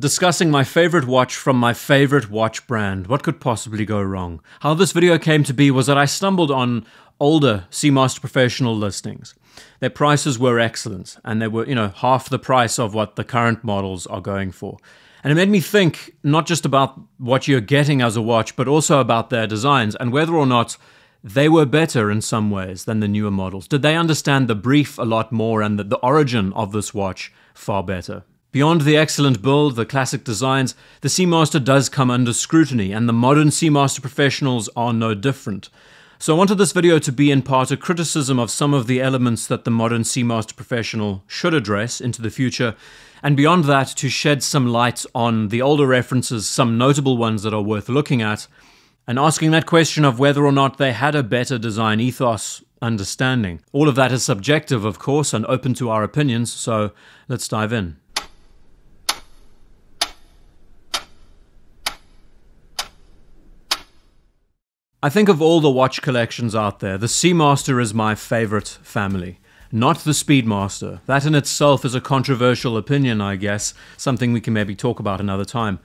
Discussing my favorite watch from my favorite watch brand. What could possibly go wrong? How this video came to be was that I stumbled on older Seamaster Professional listings. Their prices were excellent, and they were, you know, half the price of what the current models are going for. And it made me think not just about what you're getting as a watch, but also about their designs and whether or not they were better in some ways than the newer models. Did they understand the brief a lot more and the, the origin of this watch far better? Beyond the excellent build, the classic designs, the Seamaster does come under scrutiny, and the modern Seamaster professionals are no different. So I wanted this video to be in part a criticism of some of the elements that the modern Seamaster professional should address into the future, and beyond that to shed some light on the older references, some notable ones that are worth looking at, and asking that question of whether or not they had a better design ethos understanding. All of that is subjective, of course, and open to our opinions, so let's dive in. I think of all the watch collections out there, the Seamaster is my favorite family. Not the Speedmaster. That in itself is a controversial opinion, I guess, something we can maybe talk about another time.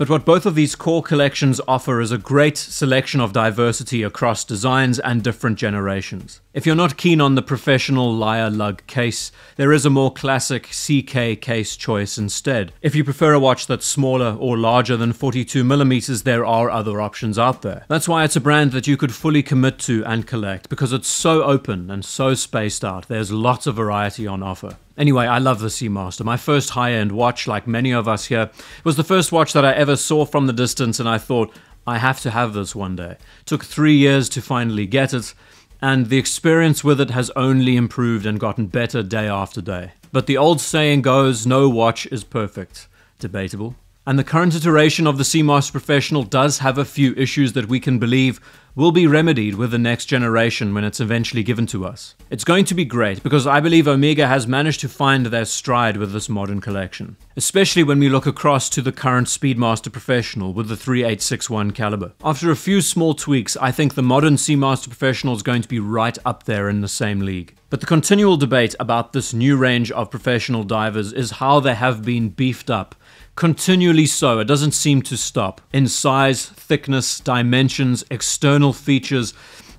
But what both of these core collections offer is a great selection of diversity across designs and different generations. If you're not keen on the professional lyre lug case, there is a more classic CK case choice instead. If you prefer a watch that's smaller or larger than 42mm, there are other options out there. That's why it's a brand that you could fully commit to and collect, because it's so open and so spaced out. There's lots of variety on offer. Anyway, I love the Seamaster. My first high end watch, like many of us here, was the first watch that I ever saw from the distance, and I thought, I have to have this one day. It took three years to finally get it, and the experience with it has only improved and gotten better day after day. But the old saying goes no watch is perfect. Debatable. And the current iteration of the Seamaster Professional does have a few issues that we can believe will be remedied with the next generation when it's eventually given to us. It's going to be great because I believe Omega has managed to find their stride with this modern collection, especially when we look across to the current Speedmaster Professional with the 3861 caliber. After a few small tweaks, I think the modern Seamaster Professional is going to be right up there in the same league. But the continual debate about this new range of professional divers is how they have been beefed up continually so. It doesn't seem to stop in size, thickness, dimensions, external features.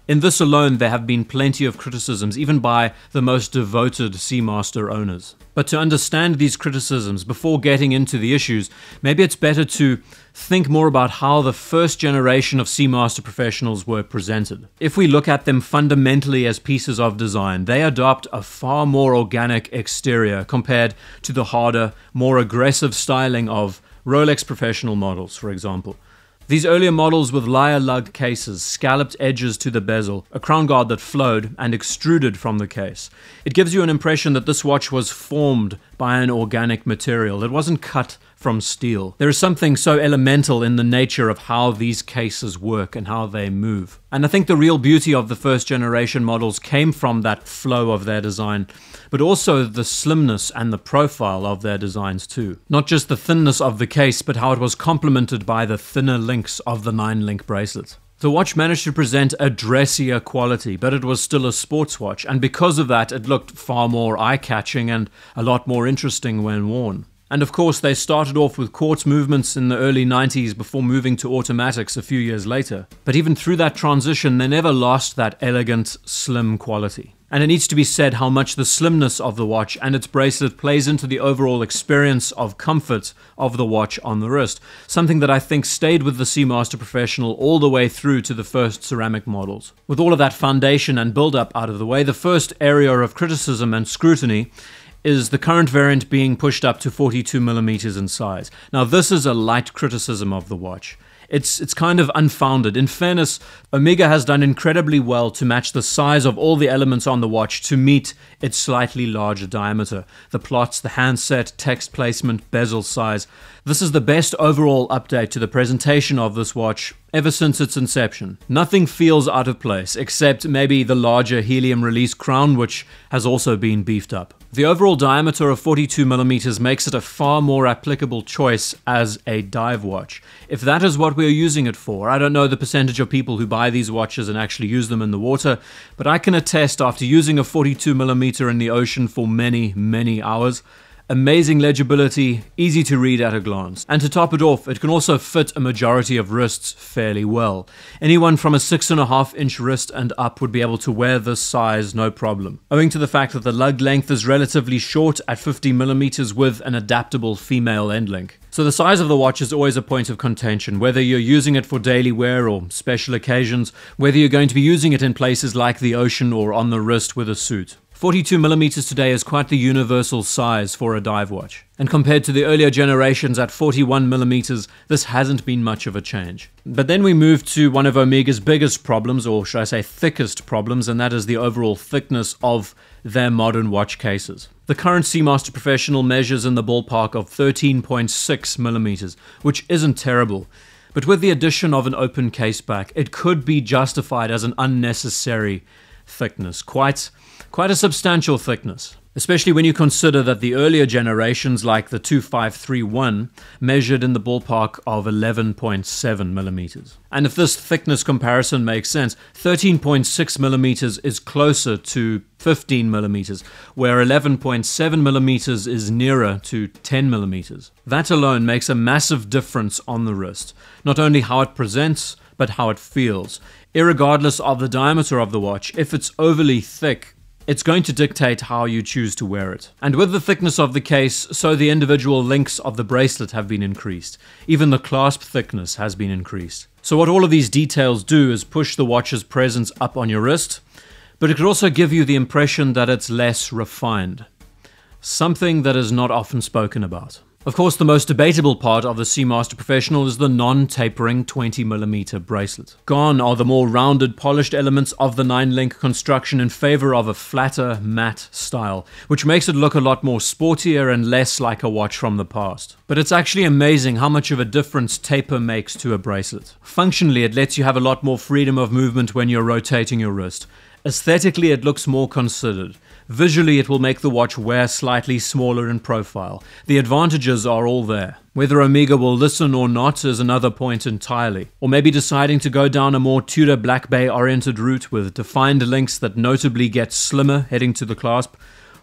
In this alone, there have been plenty of criticisms, even by the most devoted Seamaster owners. But to understand these criticisms before getting into the issues, maybe it's better to think more about how the first generation of Seamaster professionals were presented. If we look at them fundamentally as pieces of design, they adopt a far more organic exterior compared to the harder, more aggressive styling of Rolex professional models, for example. These earlier models with lyre lug cases, scalloped edges to the bezel, a crown guard that flowed and extruded from the case. It gives you an impression that this watch was formed by an organic material. It wasn't cut from steel. There is something so elemental in the nature of how these cases work and how they move. And I think the real beauty of the first generation models came from that flow of their design, but also the slimness and the profile of their designs too. Not just the thinness of the case, but how it was complemented by the thinner links of the nine link bracelet. The watch managed to present a dressier quality, but it was still a sports watch, and because of that, it looked far more eye catching and a lot more interesting when worn. And of course, they started off with quartz movements in the early 90s before moving to automatics a few years later. But even through that transition, they never lost that elegant, slim quality. And it needs to be said how much the slimness of the watch and its bracelet plays into the overall experience of comfort of the watch on the wrist, something that I think stayed with the Seamaster Professional all the way through to the first ceramic models. With all of that foundation and build up out of the way, the first area of criticism and scrutiny is the current variant being pushed up to 42 millimeters in size. Now, this is a light criticism of the watch. It's, it's kind of unfounded. In fairness, Omega has done incredibly well to match the size of all the elements on the watch to meet its slightly larger diameter. The plots, the handset, text placement, bezel size. This is the best overall update to the presentation of this watch ever since its inception. Nothing feels out of place, except maybe the larger helium release crown, which has also been beefed up. The overall diameter of 42mm makes it a far more applicable choice as a dive watch. If that is what we're using it for, I don't know the percentage of people who buy these watches and actually use them in the water, but I can attest after using a 42mm in the ocean for many, many hours, amazing legibility, easy to read at a glance. And to top it off, it can also fit a majority of wrists fairly well. Anyone from a 6.5 inch wrist and up would be able to wear this size no problem. Owing to the fact that the lug length is relatively short at 50 millimeters with an adaptable female end link. So the size of the watch is always a point of contention, whether you're using it for daily wear or special occasions, whether you're going to be using it in places like the ocean or on the wrist with a suit. 42 millimeters today is quite the universal size for a dive watch. And compared to the earlier generations at 41 millimeters, this hasn't been much of a change. But then we move to one of Omega's biggest problems, or should I say thickest problems, and that is the overall thickness of their modern watch cases. The current Seamaster Professional measures in the ballpark of 13.6 millimeters, which isn't terrible. But with the addition of an open case back, it could be justified as an unnecessary thickness, quite, quite a substantial thickness especially when you consider that the earlier generations, like the 2531, measured in the ballpark of 11.7 millimeters. And if this thickness comparison makes sense, 13.6 millimeters is closer to 15 millimeters, where 11.7 millimeters is nearer to 10 millimeters. That alone makes a massive difference on the wrist, not only how it presents, but how it feels. Irregardless of the diameter of the watch, if it's overly thick, it's going to dictate how you choose to wear it. And with the thickness of the case, so the individual links of the bracelet have been increased. Even the clasp thickness has been increased. So what all of these details do is push the watch's presence up on your wrist, but it could also give you the impression that it's less refined. Something that is not often spoken about. Of course, the most debatable part of the Seamaster Professional is the non-tapering 20mm bracelet. Gone are the more rounded, polished elements of the 9-link construction in favor of a flatter, matte style, which makes it look a lot more sportier and less like a watch from the past. But it's actually amazing how much of a difference taper makes to a bracelet. Functionally, it lets you have a lot more freedom of movement when you're rotating your wrist. Aesthetically, it looks more considered. Visually, it will make the watch wear slightly smaller in profile. The advantages are all there. Whether Omega will listen or not is another point entirely. Or maybe deciding to go down a more Tudor Black Bay oriented route with defined links that notably get slimmer heading to the clasp,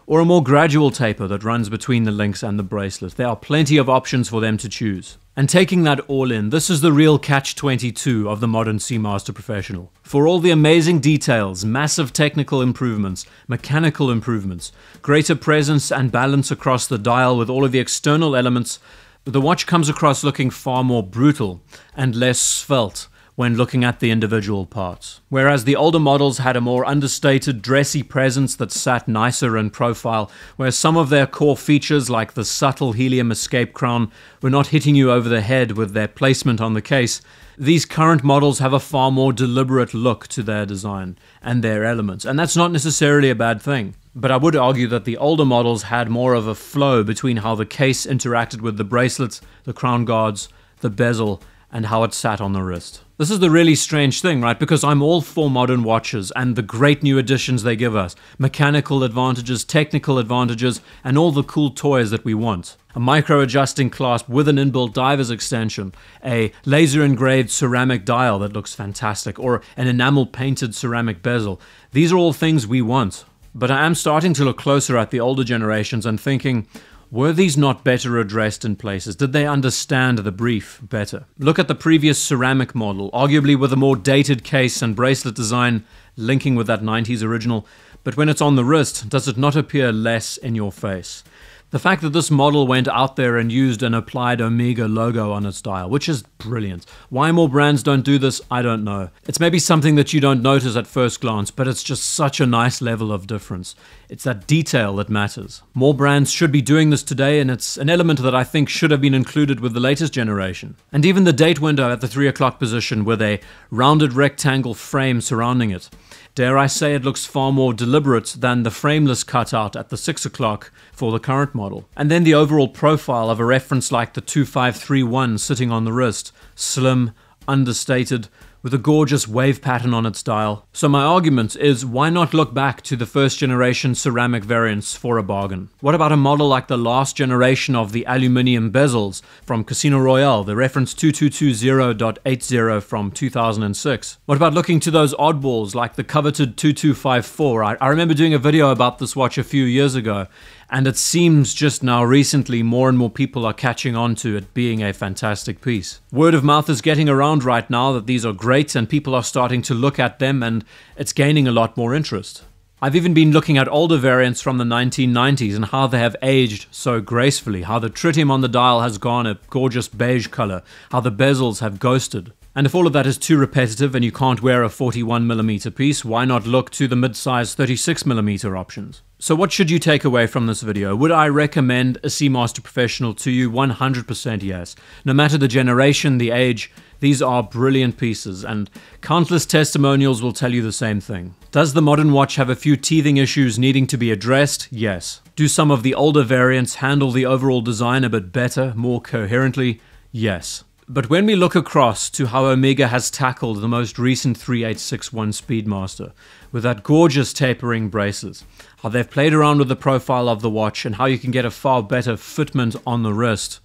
or a more gradual taper that runs between the links and the bracelet. There are plenty of options for them to choose. And taking that all in, this is the real catch 22 of the modern Seamaster Professional. For all the amazing details, massive technical improvements, mechanical improvements, greater presence and balance across the dial with all of the external elements, the watch comes across looking far more brutal and less svelte when looking at the individual parts. Whereas the older models had a more understated, dressy presence that sat nicer in profile, where some of their core features, like the subtle helium escape crown, were not hitting you over the head with their placement on the case, these current models have a far more deliberate look to their design and their elements, and that's not necessarily a bad thing. But I would argue that the older models had more of a flow between how the case interacted with the bracelets, the crown guards, the bezel, and how it sat on the wrist. This is the really strange thing, right? Because I'm all for modern watches and the great new additions they give us mechanical advantages, technical advantages, and all the cool toys that we want. A micro adjusting clasp with an inbuilt diver's extension, a laser engraved ceramic dial that looks fantastic, or an enamel painted ceramic bezel. These are all things we want. But I am starting to look closer at the older generations and thinking, were these not better addressed in places? Did they understand the brief better? Look at the previous ceramic model, arguably with a more dated case and bracelet design linking with that 90s original, but when it's on the wrist, does it not appear less in your face? The fact that this model went out there and used an applied Omega logo on its dial, which is brilliant. Why more brands don't do this, I don't know. It's maybe something that you don't notice at first glance, but it's just such a nice level of difference. It's that detail that matters. More brands should be doing this today, and it's an element that I think should have been included with the latest generation. And even the date window at the 3 o'clock position with a rounded rectangle frame surrounding it. Dare I say it looks far more deliberate than the frameless cutout at the 6 o'clock for the current model. And then the overall profile of a reference like the 2531 sitting on the wrist slim, understated, with a gorgeous wave pattern on its dial. So my argument is why not look back to the first generation ceramic variants for a bargain? What about a model like the last generation of the aluminium bezels from Casino Royale, the reference 2220.80 from 2006? What about looking to those oddballs like the coveted 2254? I, I remember doing a video about this watch a few years ago and it seems just now recently more and more people are catching on to it being a fantastic piece. Word of mouth is getting around right now that these are great, and people are starting to look at them, and it's gaining a lot more interest. I've even been looking at older variants from the 1990s and how they have aged so gracefully, how the tritium on the dial has gone a gorgeous beige color, how the bezels have ghosted. And if all of that is too repetitive and you can't wear a 41mm piece, why not look to the mid-size 36mm options? So what should you take away from this video? Would I recommend a Seamaster Professional to you? 100% yes. No matter the generation, the age, these are brilliant pieces, and countless testimonials will tell you the same thing. Does the modern watch have a few teething issues needing to be addressed? Yes. Do some of the older variants handle the overall design a bit better, more coherently? Yes. But when we look across to how Omega has tackled the most recent 3861 Speedmaster, with that gorgeous tapering braces, how they've played around with the profile of the watch, and how you can get a far better fitment on the wrist,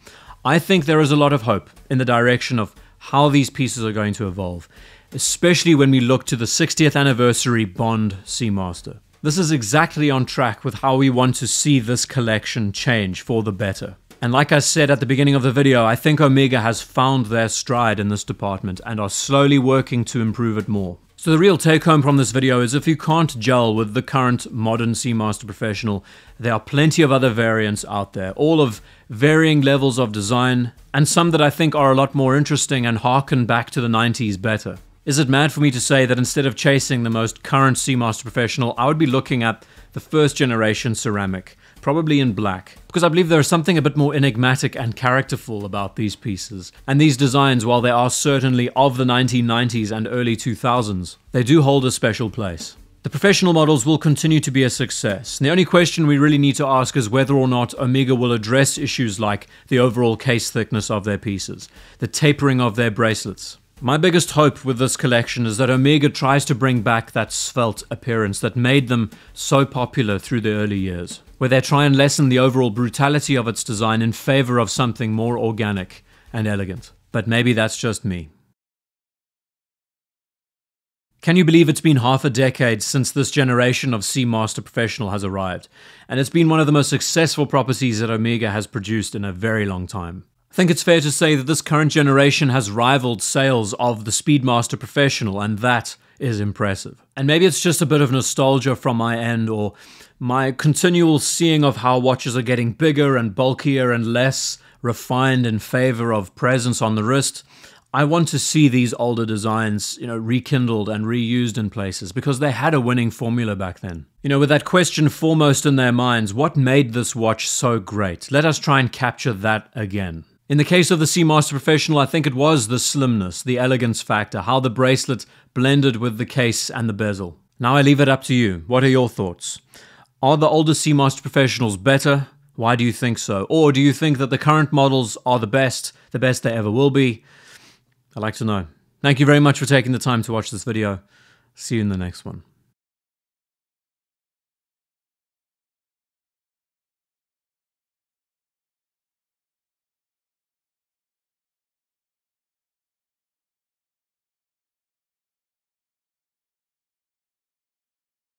I think there is a lot of hope in the direction of how these pieces are going to evolve, especially when we look to the 60th anniversary Bond Seamaster. This is exactly on track with how we want to see this collection change for the better. And like I said at the beginning of the video, I think Omega has found their stride in this department and are slowly working to improve it more. So the real take home from this video is if you can't gel with the current modern Seamaster Professional, there are plenty of other variants out there, all of varying levels of design, and some that I think are a lot more interesting and harken back to the 90s better. Is it mad for me to say that instead of chasing the most current Seamaster Professional, I would be looking at the first generation ceramic? Probably in black, because I believe there is something a bit more enigmatic and characterful about these pieces. And these designs, while they are certainly of the 1990s and early 2000s, they do hold a special place. The professional models will continue to be a success. And the only question we really need to ask is whether or not Omega will address issues like the overall case thickness of their pieces, the tapering of their bracelets, my biggest hope with this collection is that Omega tries to bring back that svelte appearance that made them so popular through the early years, where they try and lessen the overall brutality of its design in favor of something more organic and elegant. But maybe that's just me. Can you believe it's been half a decade since this generation of Seamaster Professional has arrived? And it's been one of the most successful properties that Omega has produced in a very long time. I think it's fair to say that this current generation has rivaled sales of the Speedmaster Professional, and that is impressive. And maybe it's just a bit of nostalgia from my end, or my continual seeing of how watches are getting bigger and bulkier and less refined in favor of presence on the wrist. I want to see these older designs, you know, rekindled and reused in places because they had a winning formula back then. You know, with that question foremost in their minds, what made this watch so great? Let us try and capture that again. In the case of the Seamaster Professional, I think it was the slimness, the elegance factor, how the bracelet blended with the case and the bezel. Now I leave it up to you. What are your thoughts? Are the older Seamaster Professionals better? Why do you think so? Or do you think that the current models are the best, the best they ever will be? I'd like to know. Thank you very much for taking the time to watch this video. See you in the next one.